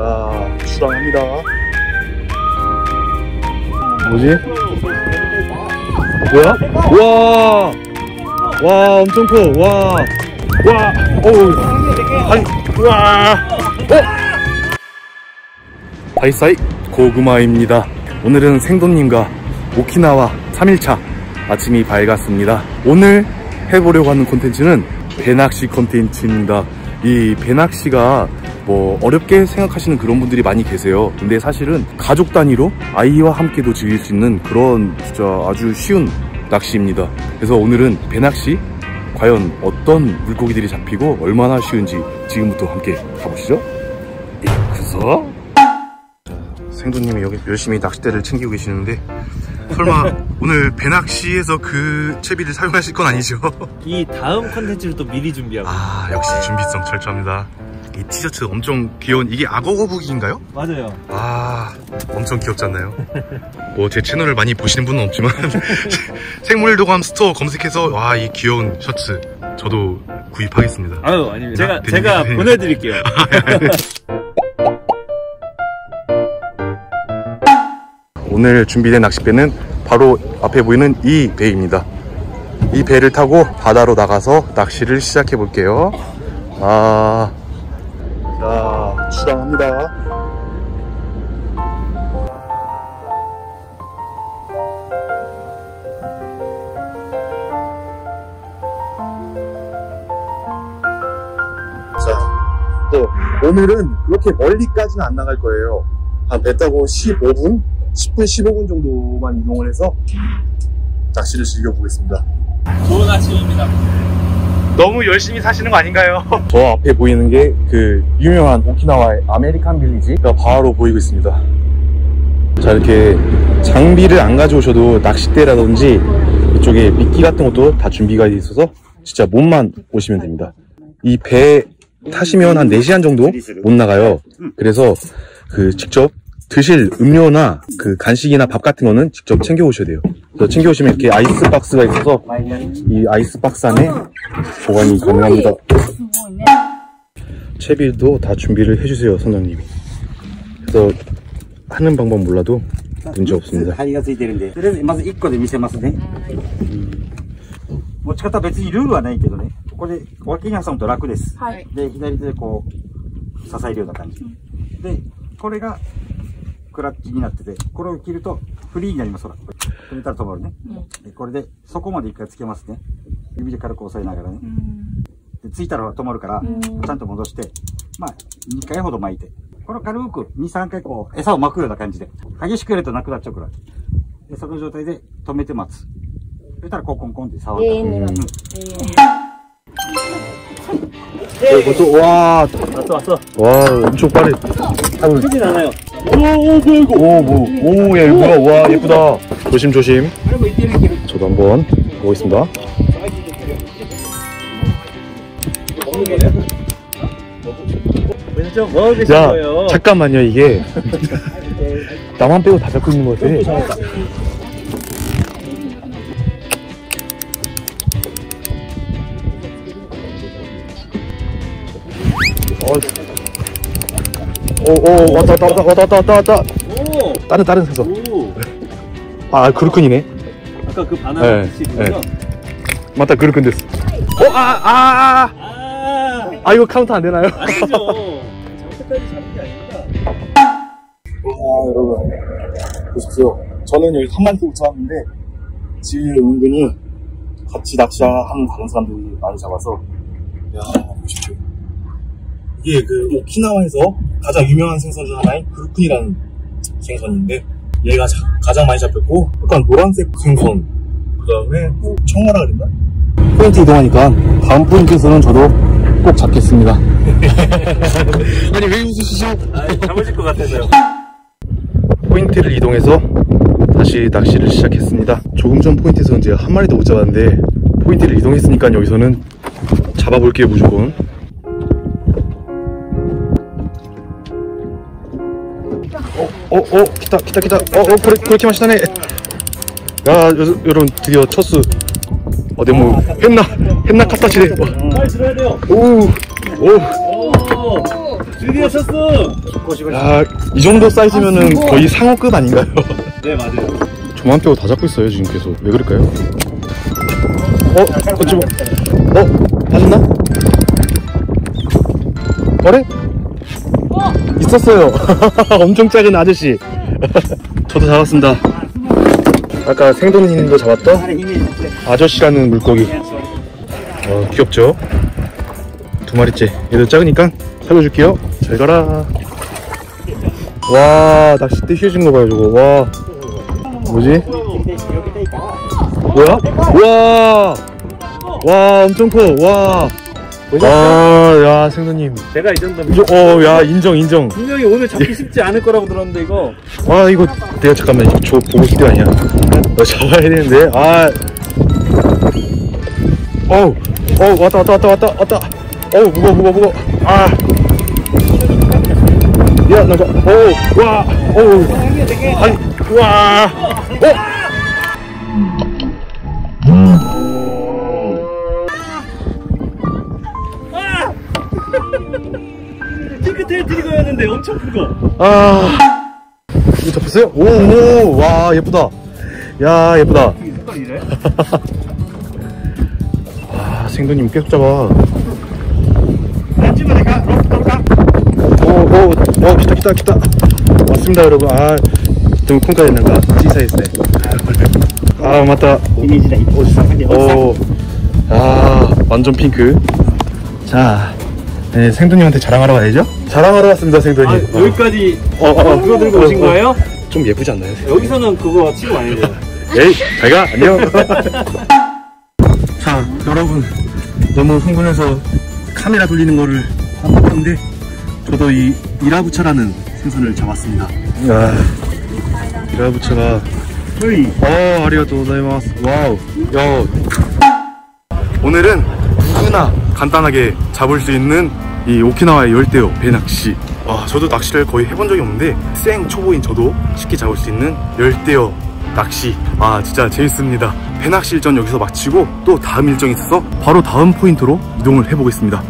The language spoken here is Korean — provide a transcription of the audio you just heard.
자, 출항합니다. 뭐지? 뭐야? 와! 와, 엄청 커. 와! 와! 어우! 아니, 와! 어! 바이사이 고구마입니다. 오늘은 생돈님과 오키나와 3일차 아침이 밝았습니다. 오늘 해보려고 하는 콘텐츠는 배낚시 콘텐츠입니다. 이 배낚시가 뭐 어렵게 생각하시는 그런 분들이 많이 계세요. 근데 사실은 가족 단위로 아이와 함께도 즐길 수 있는 그런 진짜 아주 쉬운 낚시입니다. 그래서 오늘은 배낚시 과연 어떤 물고기들이 잡히고 얼마나 쉬운지 지금부터 함께 가보시죠. 이구서 생도님이 여기 열심히 낚싯대를 챙기고 계시는데 설마 오늘 배낚시에서 그 채비를 사용하실 건 아니죠? 이 다음 컨텐츠를 또 미리 준비하고 아 역시 준비성 철저합니다. 이 티셔츠 엄청 귀여운 이게 악어 거북이인가요? 맞아요 아 엄청 귀엽지 않나요? 뭐 제 채널을 많이 보시는 분은 없지만 생물도감 스토어 검색해서 와 이 귀여운 셔츠 저도 구입하겠습니다. 아유 아닙니다 제가 네, 제가 네. 보내드릴게요 오늘 준비된 낚싯배는 바로 앞에 보이는 이 배입니다. 이 배를 타고 바다로 나가서 낚시를 시작해 볼게요. 아, 자, 출항합니다. 자, 또 오늘은 그렇게 멀리까지는 안 나갈 거예요. 한 배 타고 15분? 10분, 15분 정도만 이동을 해서 낚시를 즐겨보겠습니다. 좋은 아침입니다 너무 열심히 사시는 거 아닌가요? 저 앞에 보이는 게 그 유명한 오키나와의 아메리칸 빌리지가 바로 보이고 있습니다. 자, 이렇게 장비를 안 가져오셔도 낚싯대라든지 이쪽에 미끼 같은 것도 다 준비가 돼 있어서 진짜 몸만 오시면 됩니다. 이 배 타시면 한 4시간 정도 못 나가요. 그래서 그 직접 드실 음료나 그 간식이나 밥 같은 거는 직접 챙겨 오셔야 돼요. 그래서 챙겨 오시면 이렇게 아이스 박스가 있어서 이 아이스 박스 안에 보관이 가능합니다. 채비도 다 준비를 해주세요, 선장님이. 그래서 하는 방법 몰라도 문제 없습니다. 針がついてるんで、とりあえずまず1個で見せますね。持ち方は別にルールはないけどね、ここで脇に挟むと楽です。はい。で、左手でこう、支えるような感じ。で、これが クラッチになってて、これを切るとフリーになります。ほら。止めたら止まるね。うん、これで、そこまで一回つけますね。指で軽く押さえながらね。でついたら止まるから、ちゃんと戻して、まあ、2回ほど巻いて。この軽く2、3回こう、餌を巻くような感じで。激しくやるとなくなっちゃうから。で、その状態で止めて待つ。そしたらこうコンコンって触る。て。えに待。え、こっち、わー。っと。あ、そうそう。わー、ちょ、パレ。多分。 오, 뭐, 오, 야, 이거 뭐야, 와, 예쁘다. 조심, 조심. 저도 한번 보겠습니다. 왼쪽 뭐 계신 야, 잠깐만요, 이게. 나만 빼고 다 잡고 있는 것 같아. 오, 오, 왔다, 왔다, 왔다, 왔다, 왔다, 왔다. 오! 다른, 다른 생선. 오! 아, 그루큰이네. 아까 그 바나나 네, 드시고요 맞다, 그루큰 됐어. 어, 아, 아, 아, 아 아, 이거 카운트 안 되나요? 아니죠 장태까지 잡은 게 아닙니다 아, 여러분. 보십시오. 저는 여기 한만 끼고 잡았는데, 지금 은근히 같이 낚시하는 다른 사람들이 많이 잡아서, 야, 보십시오. 이게 그 오키나와에서 가장 유명한 생선 중 하나인 그루큰이라는 생선인데, 얘가 자- 가장 많이 잡혔고, 약간 노란색 생선, 그 다음에 뭐 청어라 그랬나? 포인트 이동하니까 다음 포인트에서는 저도 꼭 잡겠습니다. 아니 왜 웃으시죠? 아 잡으실 것 같아서요 포인트를 이동해서 다시 낚시를 시작했습니다. 조금 전 포인트에서는 제가 한 마리도 못 잡았는데 포인트를 이동했으니까 여기서는 잡아볼게요 무조건. 어, 어, 어, 기타, 기타, 기타. 어, 어, 그래, 그렇게 마시다네. 야, 여, 여러분 드디어 첫 수. 어, 네, 뭐 했나, 했나 카타치네. 어, 빨리 들어야 돼요 오, 오, 오 드디어 쳤어. 고시고시. 야, 이 정도 사이즈면은 거의 상어급 아닌가요? 네 맞아요. 저만 빼고 다 잡고 있어요, 지금 계속. 왜 그럴까요? 어, 어찌 뭐, 어, 맞았나? 어래? 있었어요. 엄청 작은 아저씨. 저도 잡았습니다. 아까 생돈님도 잡았던. 아저씨라는 물고기. 어, 귀엽죠? 두 마리째. 얘도 작으니까 살려줄게요. 잘 가라. 와, 낚싯대 휘어진 거 봐요, 저거. 와. 뭐지? 뭐야? 와! 와, 엄청 커. 와. 와, 야, 생도님. 제가 이 정도면 어, 야, 인정, 인정. 분명히 오늘 잡기 쉽지 않을 거라고 들었는데 이거 와, 이거, 내가 잠깐만, 이거 저 보고 때 아니야. 너 잡아야 되는데, 아. 어우, 어우, 왔다, 왔다, 왔다, 왔다, 왔다. 어우, 무거워, 무거워, 무거워. 아. 야, 나, 어우, 와, 어우. 아니, 와. 어? 트리거였는데 엄청 큰 거. 아. 이거 잡혔어요? 오, 오, 와, 예쁘다. 야, 예쁘다. 이 색깔 이 래? 아, 생도님 계속 잡아. 찌면 될까? 로프 떨까? 오, 오, 오, 기타, 기타, 기타. 왔습니다, 여러분. 아, 좀 콩까지 난가. 찌사했어요. 아, 맞다. 이미지다. 어디서? 오, 아, 완전 핑크. 자, 네, 생도님한테 자랑하러 가야죠? 자랑하러 왔습니다, 생도님. 아 여기까지 어, 어, 어. 그거 들고 어, 오신 어. 거예요? 좀 예쁘지 않나요? 여기서는 그거 치고 많이 돼요. 에이, 잘가, 안녕. 자, 여러분. 너무 흥분해서 카메라 돌리는 거를 깜빡했는데, 저도 이 이라부차라는 생선을 잡았습니다. 야, 이라부차가. 어, ありがとうございます. 와우. 야. 오늘은 누구나 간단하게 잡을 수 있는 이 오키나와의 열대어 배낚시. 와, 저도 낚시를 거의 해본 적이 없는데 생 초보인 저도 쉽게 잡을 수 있는 열대어 낚시. 아, 진짜 재밌습니다. 배낚시 일전 여기서 마치고 또 다음 일정이 있어서 바로 다음 포인트로 이동을 해보겠습니다.